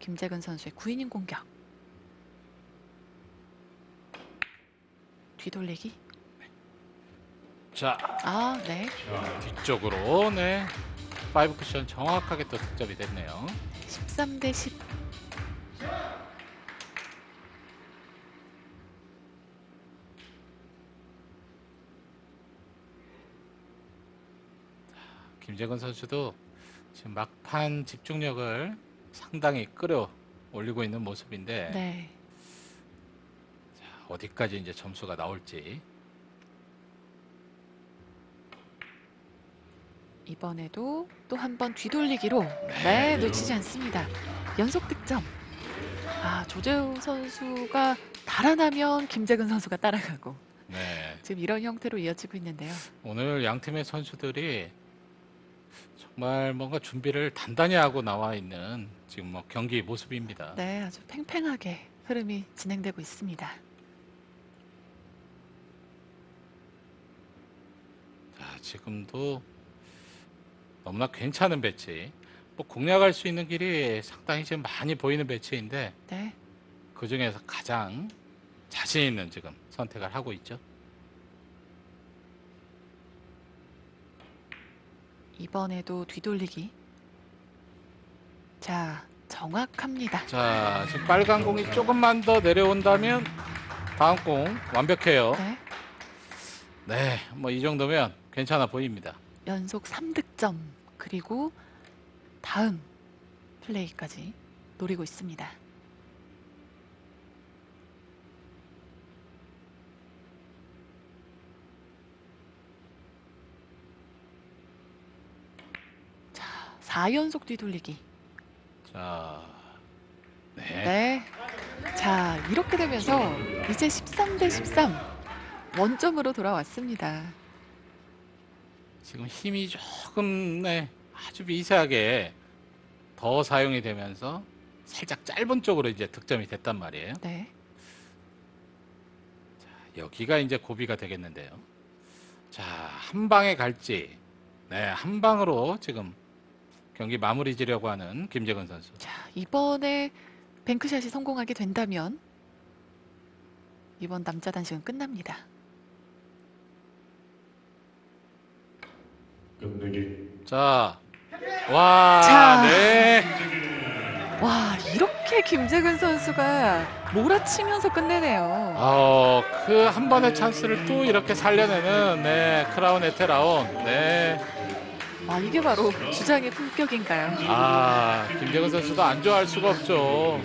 김재근 선수의 9이닝 공격. 뒤돌리기. 자, 아, 네. 뒤쪽으로 네. 파이브 쿠션 정확하게 또 득점이 됐네요. 13 대 10. 김재근 선수도 지금 막판 집중력을 상당히 끌어 올리고 있는 모습인데 네. 자, 어디까지 이제 점수가 나올지 이번에도 또 한 번 뒤돌리기로 네, 놓치지 않습니다. 연속 득점. 아, 조재우 선수가 달아나면 김재근 선수가 따라가고 네. 지금 이런 형태로 이어지고 있는데요. 오늘 양 팀의 선수들이 정말 뭔가 준비를 단단히 하고 나와 있는 지금 뭐 경기 모습입니다. 네, 아주 팽팽하게 흐름이 진행되고 있습니다. 자, 지금도 너무나 괜찮은 배치. 뭐 공략할 수 있는 길이 상당히 지금 많이 보이는 배치인데 네. 그 중에서 가장 자신 있는 지금 선택을 하고 있죠. 이번에도 뒤돌리기. 자, 정확합니다. 자, 지금 빨간 공이 조금만 더 내려온다면 다음 공 완벽해요. 네. 네, 뭐 이 정도면 괜찮아 보입니다. 연속 3득점 그리고 다음 플레이까지 노리고 있습니다. 자, 4연속 뒤돌리기. 자, 네. 네. 자, 이렇게 되면서 이제 13 대 13 원점으로 돌아왔습니다. 지금 힘이 조금 네, 아주 미세하게 더 사용이 되면서 살짝 짧은 쪽으로 이제 득점이 됐단 말이에요. 네. 여기가 이제 고비가 되겠는데요. 자, 한 방에 갈지. 네, 한 방으로 지금 경기 마무리 지려고 하는 김재근 선수. 자, 이번에 뱅크샷이 성공하게 된다면 이번 남자 단식은 끝납니다. 끝내기 자, 와, 자. 네. 와, 이렇게 김재근 선수가 몰아치면서 끝내네요. 어, 그 한 번의 찬스를 또 이렇게 살려내는 네, 크라운 에테라운. 네. 와, 이게 바로 주장의 품격인가요? 아, 김재근 선수도 안 좋아할 수가 없죠.